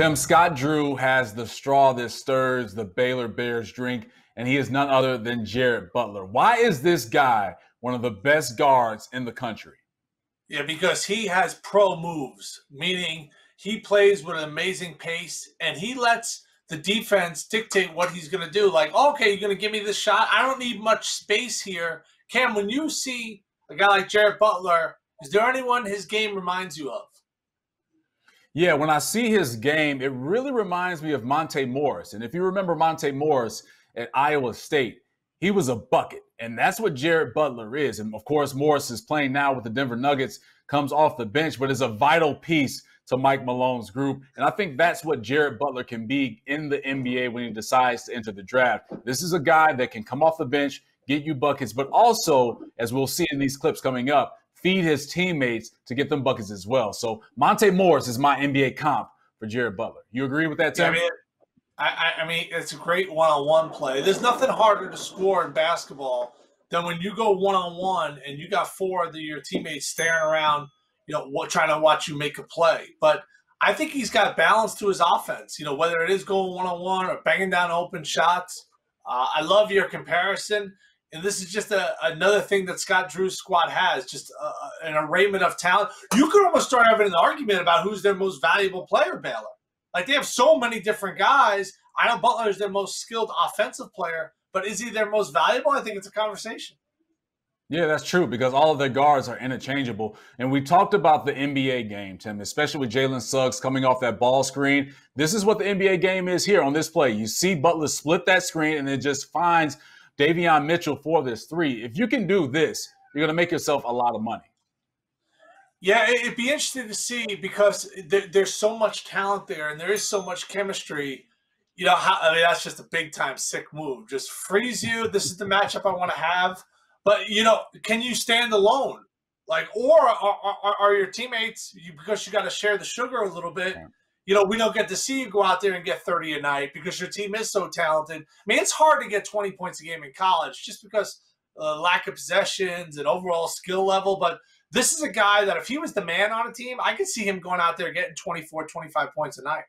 Tim Scott Drew has the straw that stirs the Baylor Bears drink, and he is none other than Jared Butler. Why is this guy one of the best guards in the country? Yeah, because he has pro moves, meaning he plays with an amazing pace and he lets the defense dictate what he's going to do. Like, okay, you're going to give me this shot. I don't need much space here. Cam, when you see a guy like Jared Butler, is there anyone his game reminds you of? Yeah, when I see his game, it really reminds me of Monte Morris. And if you remember Monte Morris at Iowa State, he was a bucket. And that's what Jared Butler is. And of course, Morris is playing now with the Denver Nuggets, comes off the bench, but is a vital piece to Mike Malone's group. And I think that's what Jared Butler can be in the NBA when he decides to enter the draft. This is a guy that can come off the bench, get you buckets, but also, as we'll see in these clips coming up, feed his teammates to get them buckets as well. So Monte Morris is my NBA comp for Jared Butler. You agree with that, Tim? Yeah, I, mean, I, I mean, it's a great one-on-one play. There's nothing harder to score in basketball than when you go one-on-one and you got four of the, your teammates staring around, you know, what, trying to watch you make a play. But I think he's got balance to his offense. You know, whether it is going one-on-one or banging down open shots. Uh, I love your comparison and this is just a, another thing that Scott Drew's squad has, just a, an arrayment of talent. You could almost start having an argument about who's their most valuable player, Baylor. Like they have so many different guys. I know Butler is their most skilled offensive player, but is he their most valuable? I think it's a conversation. Yeah, that's true because all of their guards are interchangeable. And we talked about the NBA game, Tim, especially with Jalen Suggs coming off that ball screen. This is what the NBA game is here on this play. You see Butler split that screen and it just finds – Davion Mitchell for this three. If you can do this, you're going to make yourself a lot of money. Yeah, it'd be interesting to see because there, there's so much talent there and there is so much chemistry. You know, how, I mean, that's just a big time sick move. Just freeze you. This is the matchup I want to have. But, you know, can you stand alone? Like, or are, are, are your teammates, you, because you got to share the sugar a little bit, you know, we don't get to see you go out there and get 30 a night because your team is so talented. I mean, it's hard to get 20 points a game in college just because uh, lack of possessions and overall skill level. But this is a guy that if he was the man on a team, I could see him going out there getting 24, 25 points a night.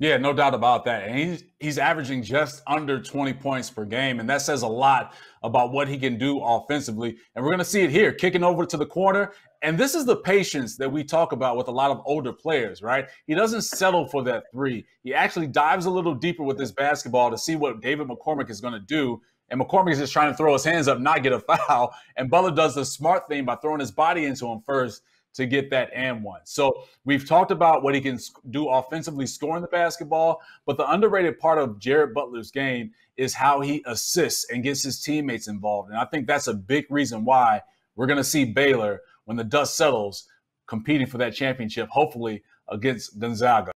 Yeah, no doubt about that. And he's he's averaging just under 20 points per game, and that says a lot about what he can do offensively. And we're going to see it here, kicking over to the corner. And this is the patience that we talk about with a lot of older players, right? He doesn't settle for that three. He actually dives a little deeper with his basketball to see what David McCormick is going to do. And McCormick is just trying to throw his hands up, not get a foul. And Butler does the smart thing by throwing his body into him first to get that and one. So we've talked about what he can do offensively, scoring the basketball, but the underrated part of Jared Butler's game is how he assists and gets his teammates involved. And I think that's a big reason why we're going to see Baylor when the dust settles competing for that championship, hopefully against Gonzaga.